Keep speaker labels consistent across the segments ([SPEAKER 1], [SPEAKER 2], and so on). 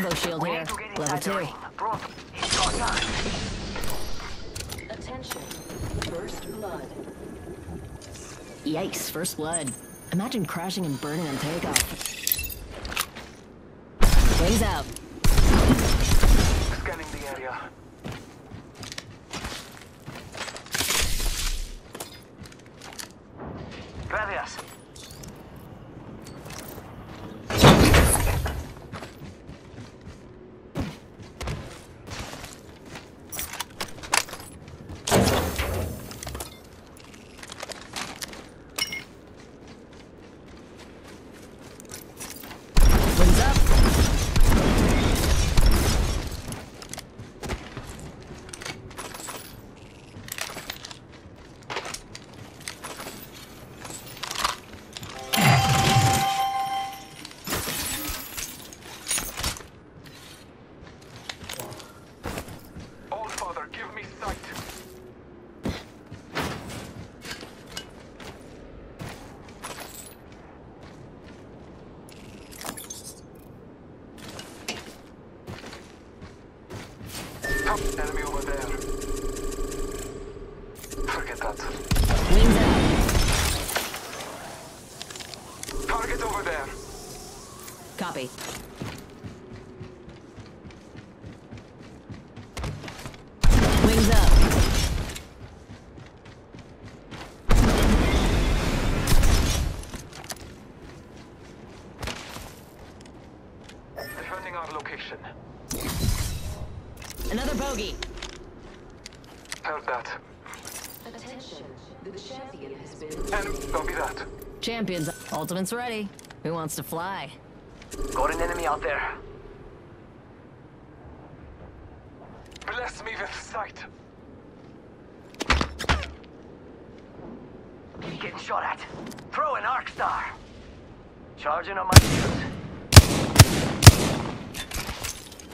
[SPEAKER 1] Evo shield here.
[SPEAKER 2] need to get
[SPEAKER 1] Level two.
[SPEAKER 2] ring. Pronto. It's go time.
[SPEAKER 3] Attention. First blood.
[SPEAKER 1] Yikes, first blood. Imagine crashing and burning on takeoff. Wings out.
[SPEAKER 4] Scanning the area.
[SPEAKER 2] Gracias.
[SPEAKER 1] Wings up.
[SPEAKER 4] All father, give me sight. Top enemy over there. Forget that.
[SPEAKER 1] Wings out.
[SPEAKER 4] Target over there.
[SPEAKER 1] Copy. Wings up.
[SPEAKER 4] Defending our.
[SPEAKER 1] Another bogey.
[SPEAKER 4] Heard that.
[SPEAKER 3] Attention. The champion has been.
[SPEAKER 4] And copy that.
[SPEAKER 1] Champions. Ultimate's ready. Who wants to fly?
[SPEAKER 2] Got an enemy out there.
[SPEAKER 4] Bless me with sight.
[SPEAKER 2] Getting shot at. Throw an arc star. Charging on my shield.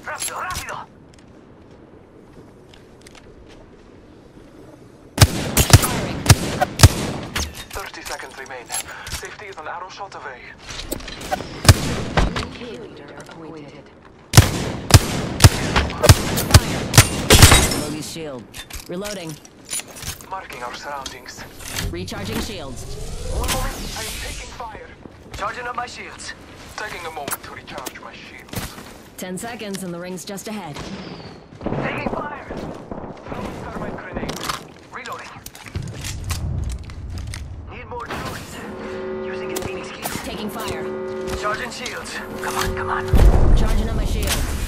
[SPEAKER 2] Rápido, rápido.
[SPEAKER 4] 30 seconds remain. Safety is an arrow shot away.
[SPEAKER 3] Kill leader appointed.
[SPEAKER 1] Bogey's shield. Reloading.
[SPEAKER 4] Marking our surroundings.
[SPEAKER 1] Recharging shields.
[SPEAKER 4] One moment, I am taking fire.
[SPEAKER 2] Charging up my shields.
[SPEAKER 4] Taking a moment to recharge my shields.
[SPEAKER 1] Ten seconds and the ring's just ahead.
[SPEAKER 2] Taking fire.
[SPEAKER 4] Throwing thermite grenade.
[SPEAKER 2] Reloading. Need more. Using a phoenix kit.
[SPEAKER 1] Taking fire.
[SPEAKER 2] Charging shields. Come on, come on.
[SPEAKER 1] Charging on my shield.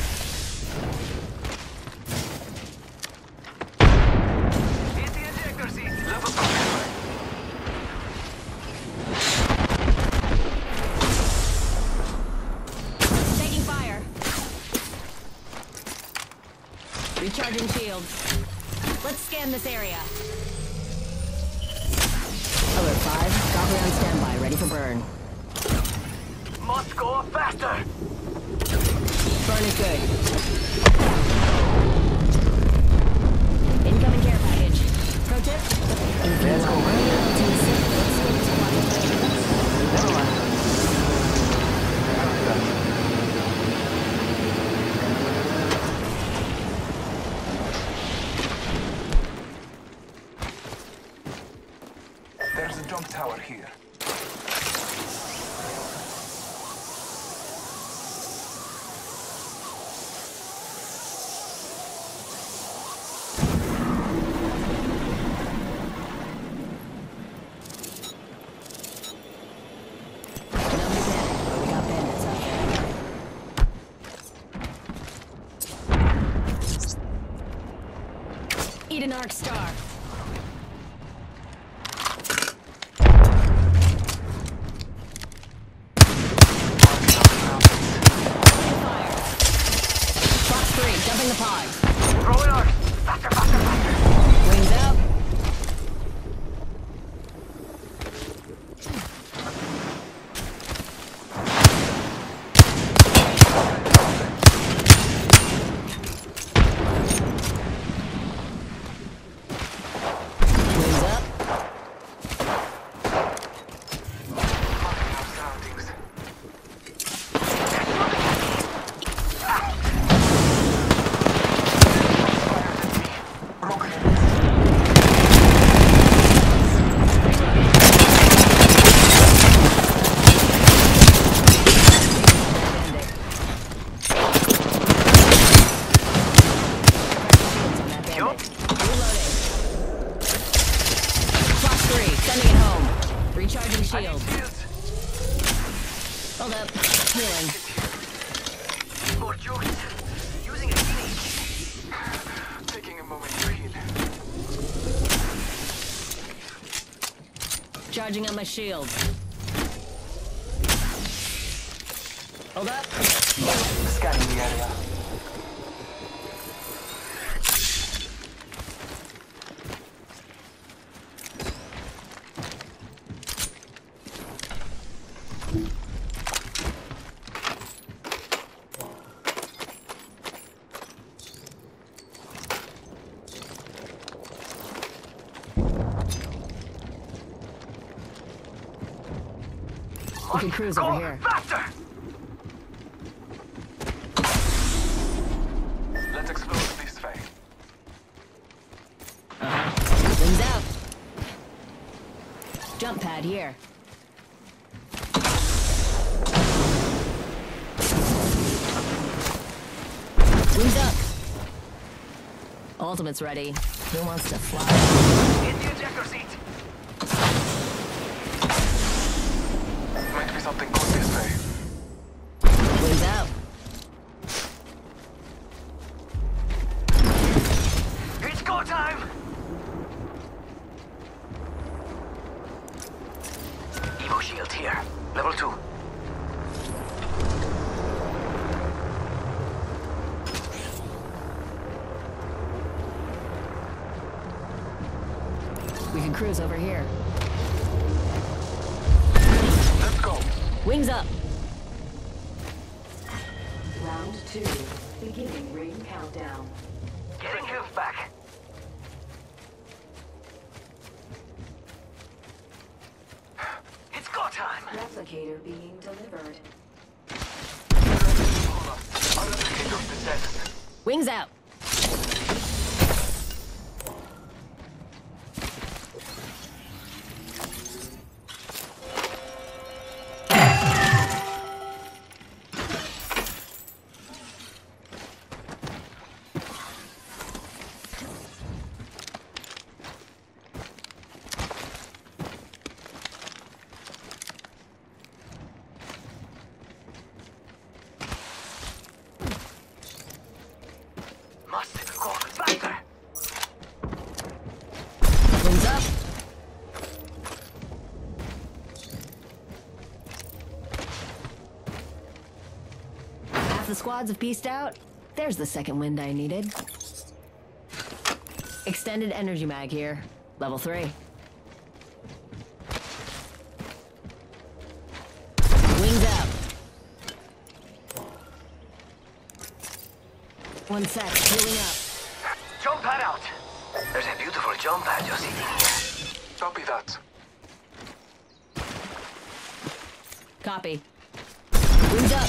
[SPEAKER 1] Arc star. Opening fire. Fox three, jumping the pod.
[SPEAKER 2] Throwing arc. Faster, faster, faster.
[SPEAKER 1] Wings out. Wings up.
[SPEAKER 4] Marking our surroundings.
[SPEAKER 1] shield.
[SPEAKER 2] Shields.
[SPEAKER 1] Hold up. Healing.
[SPEAKER 2] More. Using a genie.
[SPEAKER 4] Taking a moment to heal.
[SPEAKER 1] Charging on my shield. Hold up.
[SPEAKER 4] Scanning the area.
[SPEAKER 1] We can cruise over here.
[SPEAKER 2] faster.
[SPEAKER 4] Let's explore this way.
[SPEAKER 1] Wings out. Jump pad here. Wings up. Ultimate's ready. Who wants to fly?
[SPEAKER 2] In the ejector seat.
[SPEAKER 4] Something good this way.
[SPEAKER 1] Wings out.
[SPEAKER 2] It's go time. Evo shield here. Level two.
[SPEAKER 1] We can cruise over here. Wings up.
[SPEAKER 3] Round two. Beginning ring countdown.
[SPEAKER 2] Getting health back. It's go time.
[SPEAKER 3] Replicator being delivered.
[SPEAKER 2] Under the kick of the death.
[SPEAKER 1] Wings out. Squads have pieced out. There's the second wind I needed. Extended energy mag here. Level 3. Wings out. One sec, healing up.
[SPEAKER 2] Jump pad out. There's a beautiful jump pad just sitting here.
[SPEAKER 4] Copy that.
[SPEAKER 1] Copy. Wings up.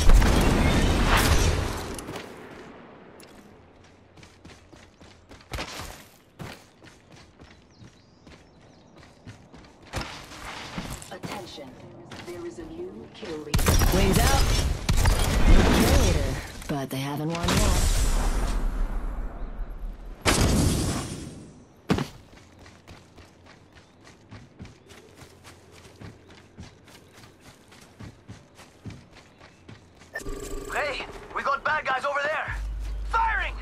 [SPEAKER 3] Attention. There is a new kill leader.
[SPEAKER 1] Wings out. No kill leader, but they haven't won yet.
[SPEAKER 2] Hey, we got bad guys over there. Firing!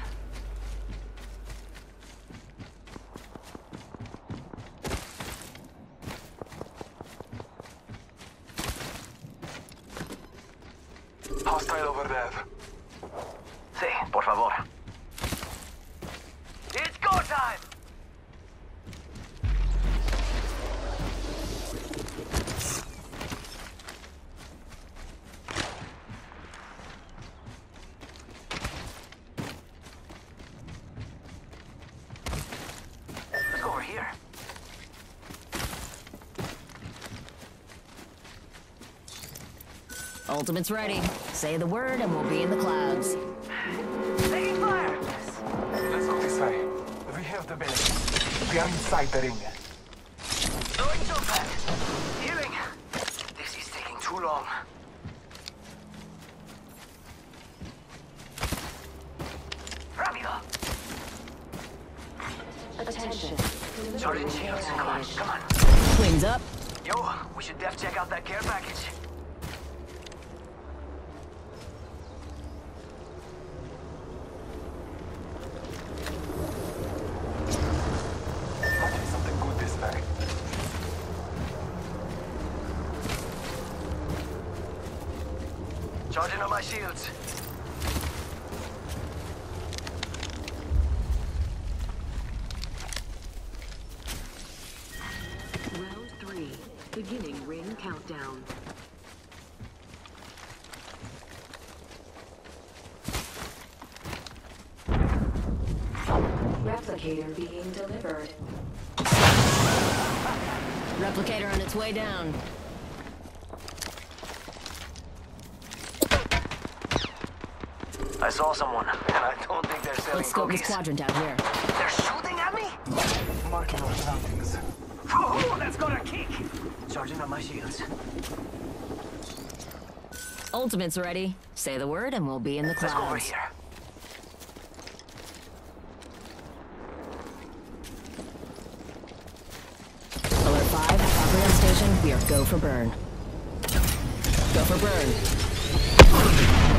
[SPEAKER 4] Hostile over there.
[SPEAKER 2] Sí, por favor. It's go time! Let's go over here.
[SPEAKER 1] Ultimate's ready. Say the word and we'll be in the clouds.
[SPEAKER 2] Taking fire!
[SPEAKER 4] Let's go this way. We have the building. We are inside the ring.
[SPEAKER 2] Shields.
[SPEAKER 3] Round three. Beginning ring countdown. Replicator being delivered.
[SPEAKER 1] Replicator on its way down.
[SPEAKER 2] I saw someone, and I don't think they're selling
[SPEAKER 1] Let's scope this
[SPEAKER 2] cookies.
[SPEAKER 1] quadrant out here.
[SPEAKER 2] They're shooting at me?
[SPEAKER 4] Marking our surroundings.
[SPEAKER 2] Whoa, that's got a kick! Charging on my shields.
[SPEAKER 1] Ultimate's ready. Say the word and we'll be in the clouds.
[SPEAKER 2] Let's go over
[SPEAKER 1] clouds.
[SPEAKER 2] here.
[SPEAKER 1] Alert 5, operating station, we are go for burn. Go for burn.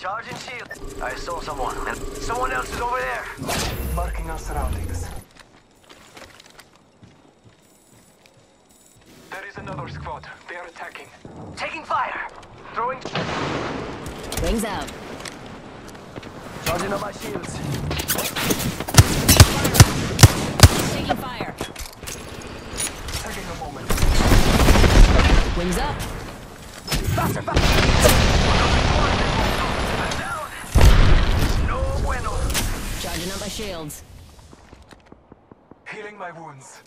[SPEAKER 2] Charging shield. I saw someone. Someone else is over there.
[SPEAKER 4] Marking our surroundings.
[SPEAKER 2] Charging on my shields.
[SPEAKER 1] Taking fire.
[SPEAKER 4] Taking a moment.
[SPEAKER 1] Wings up. My shields.
[SPEAKER 4] Healing my wounds.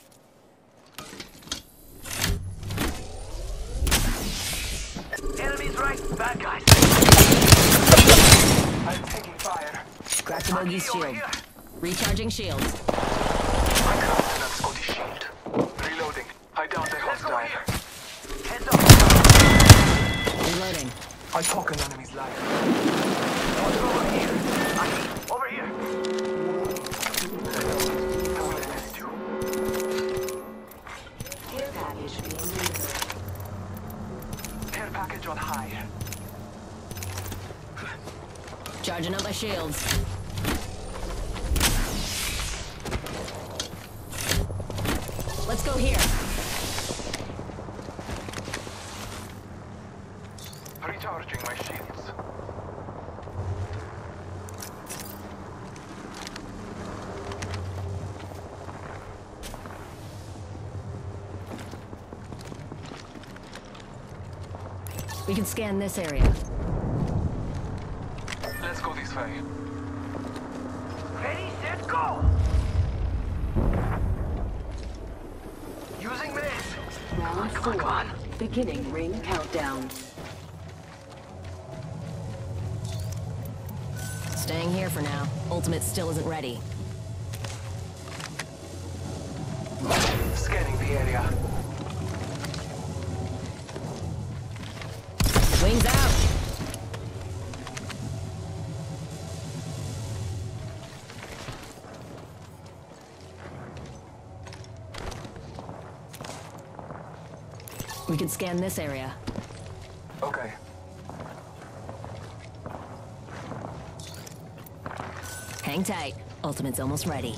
[SPEAKER 2] Enemies right. Bad guys.
[SPEAKER 4] I'm taking
[SPEAKER 1] the bogey's shield.
[SPEAKER 2] here.
[SPEAKER 1] Recharging shields.
[SPEAKER 4] I crafted that Scottish shield. Reloading. I downed a hostile.
[SPEAKER 2] here. Heads up.
[SPEAKER 1] Reloading.
[SPEAKER 4] I took an enemy's life.
[SPEAKER 2] Let's go over here. I-
[SPEAKER 1] Charging up my shields. Let's go here.
[SPEAKER 4] Recharging my shields.
[SPEAKER 1] We can scan this area.
[SPEAKER 4] Way.
[SPEAKER 2] Ready, set, go. Using this.
[SPEAKER 3] Round four.
[SPEAKER 2] come on.
[SPEAKER 3] Beginning ring countdown.
[SPEAKER 1] Staying here for now. Ultimate still isn't ready. We can scan this area.
[SPEAKER 4] Okay.
[SPEAKER 1] Hang tight. Ultimate's almost ready.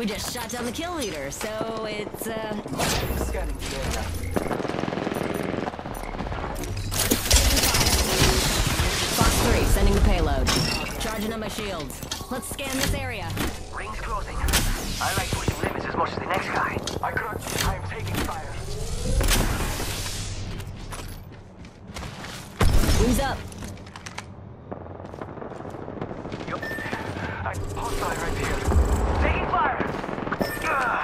[SPEAKER 1] We just shot down the kill leader, so it's, uh...
[SPEAKER 2] Scanning the area.
[SPEAKER 1] Fox 3, sending the payload. Charging on my shields. Let's scan this area.
[SPEAKER 2] Ring's closing. I like pushing limits as much as the next guy.
[SPEAKER 4] I cannot. I am taking fire.
[SPEAKER 1] Wings up.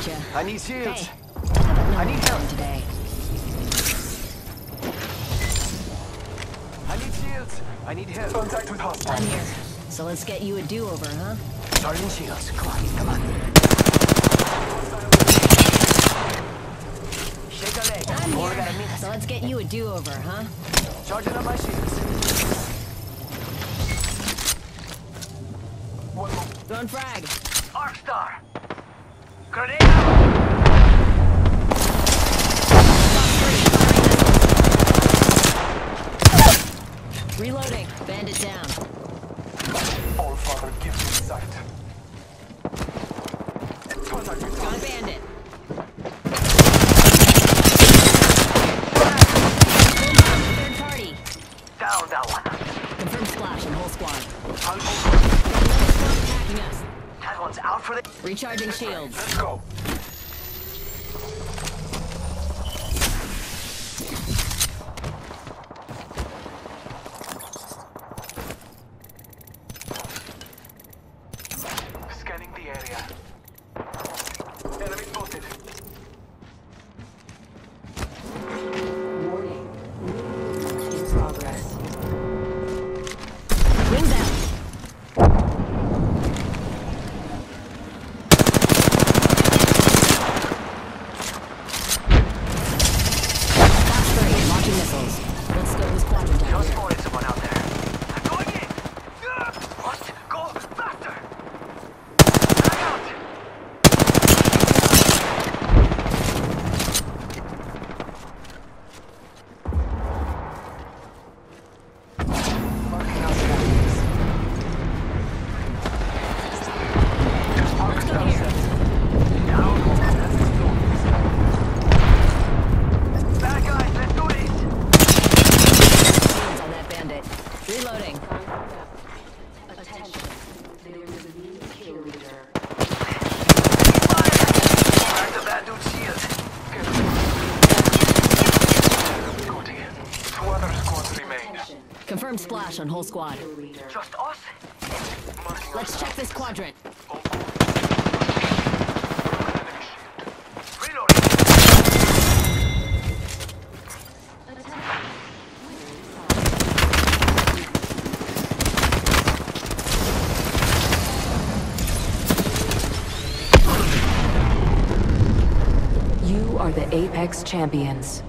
[SPEAKER 1] gotcha.
[SPEAKER 2] I need shields.
[SPEAKER 1] Hey, haven't
[SPEAKER 2] I need help.
[SPEAKER 1] today.
[SPEAKER 2] I need shields. I need help.
[SPEAKER 4] Contact with hostile.
[SPEAKER 1] I'm here. So let's get you a do-over, huh?
[SPEAKER 2] Charging shields. Come on, come on. Shake a leg.
[SPEAKER 1] I'm
[SPEAKER 2] Only got a
[SPEAKER 1] here. So let's get you a do-over, huh?
[SPEAKER 2] Charging up my shields.
[SPEAKER 4] One more.
[SPEAKER 1] Throwing frag.
[SPEAKER 2] Arc star. Grenade out.
[SPEAKER 1] Reloading. Bandit down.
[SPEAKER 4] All father, give me sight. Contact
[SPEAKER 1] Got a bandit. Third party.
[SPEAKER 2] Down that one.
[SPEAKER 1] Confirm splash and whole squad.
[SPEAKER 2] I'll go.
[SPEAKER 1] Attacking us.
[SPEAKER 2] That one's out for the.
[SPEAKER 1] Recharging shields.
[SPEAKER 4] Let's go. Scanning the area. Enemy spotted.
[SPEAKER 3] Warning. In progress.
[SPEAKER 1] Wings out. Fox 3, launching missiles. Let's go this quadrant out
[SPEAKER 2] Just
[SPEAKER 1] here.
[SPEAKER 2] spotted someone out there. Going in. Ugh. What? Go faster. Back out. Marking out the enemies.
[SPEAKER 1] Let's go here.
[SPEAKER 2] Down. Bad guys, let's do this.
[SPEAKER 1] Shields on that bandit. Reloading.
[SPEAKER 3] Attention. There is a new kill leader.
[SPEAKER 2] Back to bad dude's shield.
[SPEAKER 4] Cody. Two other squads remain.
[SPEAKER 3] Attention.
[SPEAKER 1] Confirm splash on whole squad.
[SPEAKER 2] Just us?
[SPEAKER 1] Let's check this quadrant.
[SPEAKER 4] All forward. Enemy shield.
[SPEAKER 2] Reloading.
[SPEAKER 3] You are the Apex Champions.